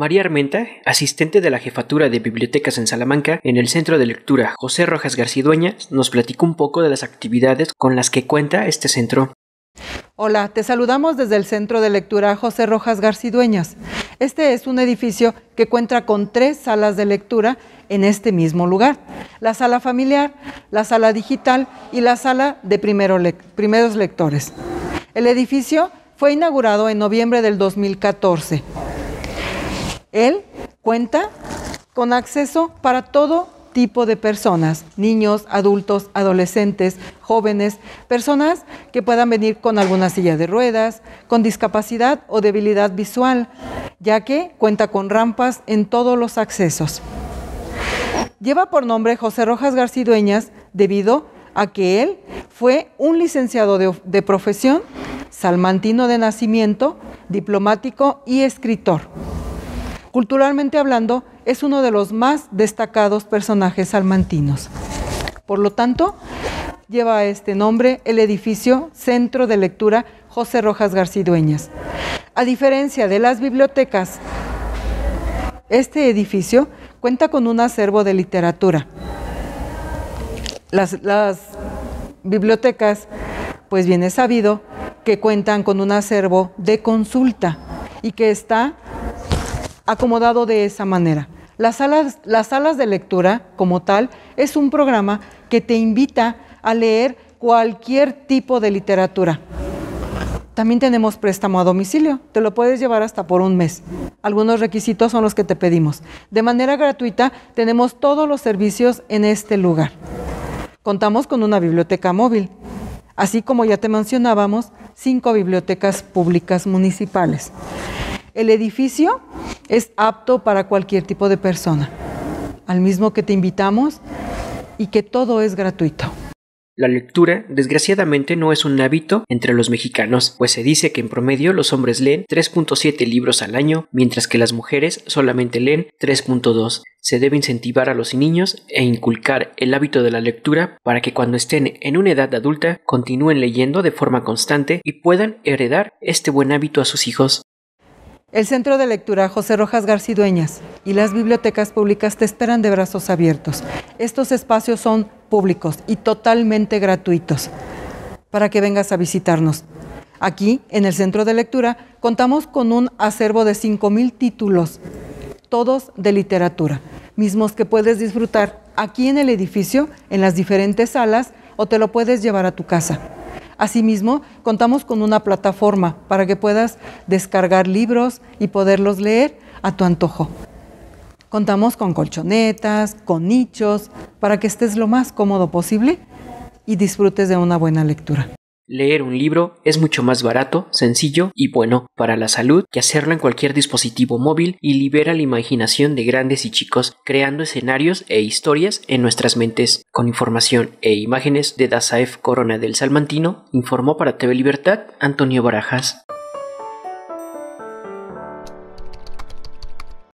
María Armenta, asistente de la Jefatura de Bibliotecas en Salamanca, en el Centro de Lectura José Rojas Garcidueñas, nos platicó un poco de las actividades con las que cuenta este centro. Hola, te saludamos desde el Centro de Lectura José Rojas Garcidueñas. Este es un edificio que cuenta con tres salas de lectura en este mismo lugar. La sala familiar, la sala digital y la sala de primeros lectores. El edificio fue inaugurado en noviembre del 2014 él cuenta con acceso para todo tipo de personas, niños, adultos, adolescentes, jóvenes, personas que puedan venir con alguna silla de ruedas, con discapacidad o debilidad visual, ya que cuenta con rampas en todos los accesos. Lleva por nombre José Rojas Garcidueñas debido a que él fue un licenciado de, de profesión, salmantino de nacimiento, diplomático y escritor. Culturalmente hablando, es uno de los más destacados personajes salmantinos. Por lo tanto, lleva este nombre el edificio Centro de Lectura José Rojas Garcidueñas. A diferencia de las bibliotecas, este edificio cuenta con un acervo de literatura. Las, las bibliotecas, pues bien es sabido que cuentan con un acervo de consulta y que está acomodado de esa manera. Las salas, las salas de lectura, como tal, es un programa que te invita a leer cualquier tipo de literatura. También tenemos préstamo a domicilio, te lo puedes llevar hasta por un mes. Algunos requisitos son los que te pedimos. De manera gratuita tenemos todos los servicios en este lugar. Contamos con una biblioteca móvil, así como ya te mencionábamos, cinco bibliotecas públicas municipales. El edificio es apto para cualquier tipo de persona, al mismo que te invitamos y que todo es gratuito. La lectura, desgraciadamente, no es un hábito entre los mexicanos, pues se dice que en promedio los hombres leen 3.7 libros al año, mientras que las mujeres solamente leen 3.2. Se debe incentivar a los niños e inculcar el hábito de la lectura para que cuando estén en una edad adulta continúen leyendo de forma constante y puedan heredar este buen hábito a sus hijos. El Centro de Lectura José Rojas Garcidueñas y las bibliotecas públicas te esperan de brazos abiertos. Estos espacios son públicos y totalmente gratuitos para que vengas a visitarnos. Aquí, en el Centro de Lectura, contamos con un acervo de 5.000 títulos, todos de literatura, mismos que puedes disfrutar aquí en el edificio, en las diferentes salas, o te lo puedes llevar a tu casa. Asimismo, contamos con una plataforma para que puedas descargar libros y poderlos leer a tu antojo. Contamos con colchonetas, con nichos, para que estés lo más cómodo posible y disfrutes de una buena lectura. Leer un libro es mucho más barato, sencillo y bueno para la salud que hacerlo en cualquier dispositivo móvil y libera la imaginación de grandes y chicos, creando escenarios e historias en nuestras mentes. Con información e imágenes de Dasaef Corona del Salmantino, informó para TV Libertad Antonio Barajas.